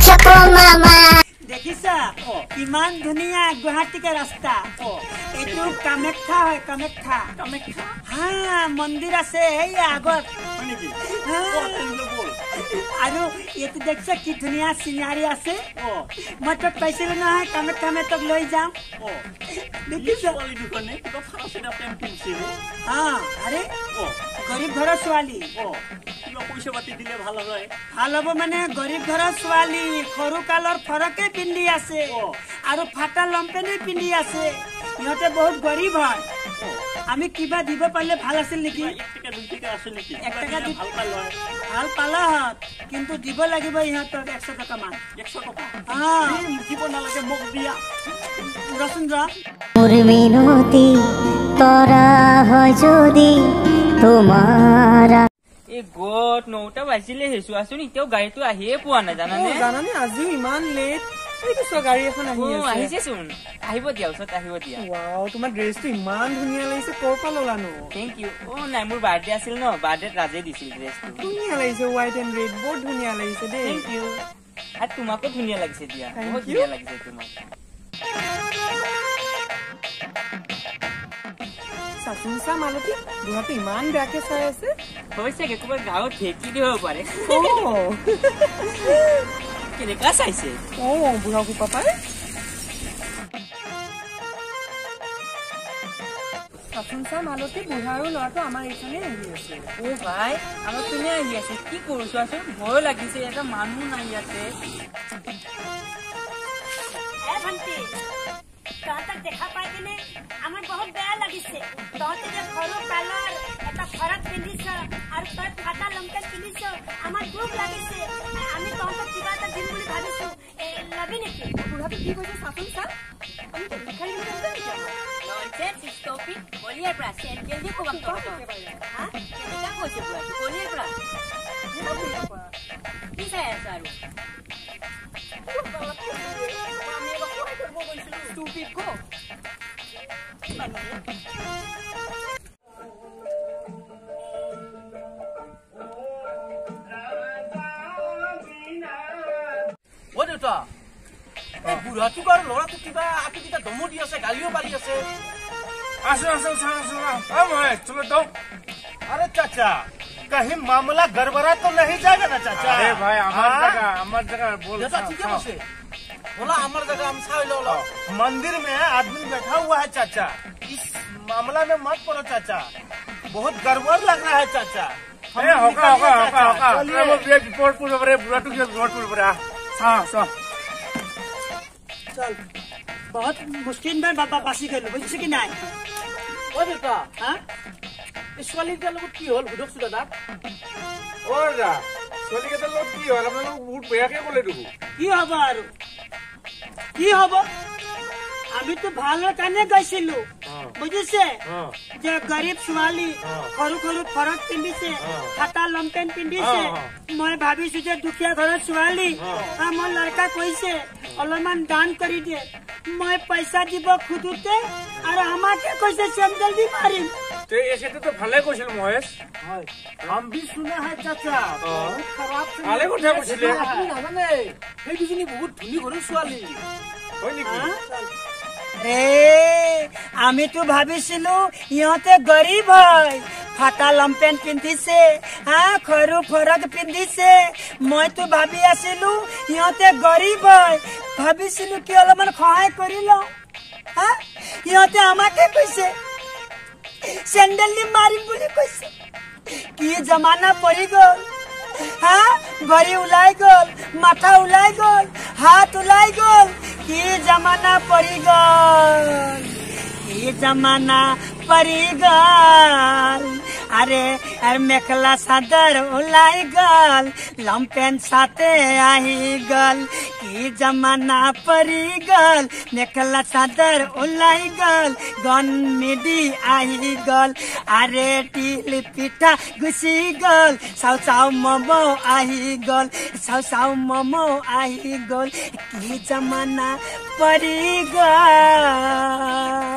Chapo mama. দেখিছা কিমান ধুনীয়া গুৱাহাটীকে ৰাস্তা এইটো কামাখ্যা হয় কামাখ্যা কামাখ্যা হা মন্দিৰ আছে এই আগত। আৰু এইটো দেখিছা কি ধুনীয়া চিনাৰী আছে অ, মই তোক কৈছিলো নহয় কামাখ্যা মই তোক লৈ অ। দেখিছ ঘৰৰ ছোৱালী। অ, কিবা পইচা পাতি দিলে ভাল হয় ভাল হ'ব মানে গৰীব ঘৰৰ ছোৱালী সৰু কালৰ ফৰকে পিন্ধি আছে। আৰু ফাটা লম্পেনে পিন্ধি আছে। সিহঁতে বহুত গৰীব হয়। আমি কিবা দিব পাৰিলে ভাল আছিল নেকি? ভাল পাল। পালাহঁত কিন্তু দিব লাগিব ইহঁতক একশ টকা মান একশ টকা? দিব নালাগে মোক দিয়া। ৰচোন ৰ মোৰ মিনতি হয় যদি এই গত নটা বাজিলে হে চোৱাচোন এতিয়াও গাড়ীটো আহিয়ে পোৱা নাই জানানে? জানানে আজিও ইমান লেট এইটো চোৱা গাড়ী এখন অ, আহি আছে আহিছেচোন আহিব দিয়া ওচৰত আহিব দিয়া। ৱাও তোমাৰ ড্ৰেছটো ইমান ধুনীয়া লাগিছে ক'ৰ পৰা ল'লানো থেংক ইউ অ নাই মোৰ বাৰ্থডে আছিল ন বাৰ্থডেত ৰাজে দিছিল ড্ৰেছটো ধুনীয়া লাগিছে হোৱাইট এণ্ড ৰেড বৰ ধুনীয়া লাগিছে দেই। থেংক ইউ আৰু তোমাকো ধুনীয়া লাগিছে দিয়া বহুত. ধুনীয়া লাগিছে তোমাক। চাচোন চা মালতী বুঢ়াটো ইমান বেয়াকে চাই আছে। হৈছে ক'ৰবাত গাঁৱত ঢেঁকী দিব পাৰে। অ' কেনেকুৱা চাইছে? অ' বুঢ়া পাপাই চাচোন চা মালতী বুঢ়া আৰু ল'ৰাটো আমাৰ এইফালে আহি আছে অ ভাই আমাৰ পিনে আহি আছে কি কৰো চোৱাচোন ভয় লাগিছে এটা মানুহ নাই ইয়াতে এ ভণ্টি তহঁতক দেখা পাই কিনে আমাৰ বহুত বেয়া লাগিছে তহঁতে যে সৰু কালৰ এটা ফৰক পিন্ধিছ আৰু তই ফাটা লংপেণ্ট পিন্ধিছ আমাৰ দুখ লাগিছে আমি তহঁতক কিবা এটা দিম বুলি ভাবিছো এ, লবি নেকি বুঢ়াটো কি কৈছে চাচোন চা আমি ভিক্ষাৰী বুলি ভাবিছা নেকি আমাক? ননচেন্স ষ্টপিক গলিয়াৰ পৰা চেণ্ডেল দি ক'ৰবাত তহঁতক হা কেনেকুৱা কৈছে বুঢ়াটো গলিয়াৰ পৰা কিমান দেৰি পৰা? কি চাই আছ আৰু আমি এবাৰ সহায় কৰিব গৈছিলো। Stupid, go. অ দেউতা এই বুঢ়াটোক আৰু ল'ৰাটোক কিবা আপি কিটা দমো দি আছে গালিও পাৰি আছে আসো আসো আসো আসো अब है चलो तो अरे चाचा कहीं मामला गड़बड़ा तो नहीं जाएगा ना चाचा अरे भाई हमार हाँ? जगह हमार जगह बोल দেউতা ঠিকে কৈছে ব'লা আমাৰ জেগা আমি চাই লওঁ অলপ मंदिर में आदमी बैठा हुआ है चाचा इस मामला में मत पड़ो चाचा बहुत गड़बड़ लग रहा है चाचा हम ए होका होका निकलिए, होका चाचा। होका चलिए। अब ये रिपोर्ट पूरे बरे बुरा तू ये रिपोर्ट पूरे बरे हां सो চল বহুত মুস্কিল में বাবা বাচি গলো বুজিছো কি নাই অ দেউতা হা এই ছোৱালীকেইটাৰ লগত কি হ'ল সুধকচোন দাদা और जा চলি কেটা লোক কি হল আপোনালোক বহুত বেয়াকে ক'লে দেখো কি হব আৰু কি হব আমিতো ভালৰ কাৰণে গৈছিলো বুজিছে যে গৰীব ছোৱালী সৰু সৰু ফৰক পিন্ধিছে ফাটা লং পেণ্ট পিন্ধিছে মই ভাবিছো যে দুখীয়া ঘৰৰ ছোৱালী মোৰ লৰকা কৈছে অলপমান দান কৰি দিয়ে মই পইচা দিব খুদোতে আৰু আমাকে কৈছে চেণ্ডেল দি মাৰিম। ছোৱালী। হয় নেকি? আমিতো ভাবিছিলো ইহঁতে গৰীব হয়। ফাটা লম্পেণ্ট পিন্ধিছে হা সৰু ফৰক পিন্ধিছে। মইতো ভাবি আছিলো সিহঁতে গৰীব হয়। ভাবিছিলো কি অলপমান সহায় কৰি লওঁ। হা সিহঁতে আমাকে কৈছে চেণ্ডেল দি মাৰিম বুলি কৈছে। কি জমানা পৰি গ'ল। হা ভৰি ওলাই গ'ল মাথা ওলাই গ'ল হাত ওলাই গ'ল। কি জমানা পৰি গ'ল কি জমানা পৰি গ'ল আৰে আৰু মেখেলা চাদৰ ওলাই গ'ল লম্পেণ্ট চাতে আহি গ'ল কি জমানা পৰি গ'ল মেখেলা চাদৰ ওলাই গ'ল গন মিদি আহি গ'ল আৰে তিল পিঠা গুচি গ'ল চাউ চাউ ম'ম' আহি গ'ল চাউ চাউ ম'ম' আহি গ'ল কি জমানা পৰি গ'ল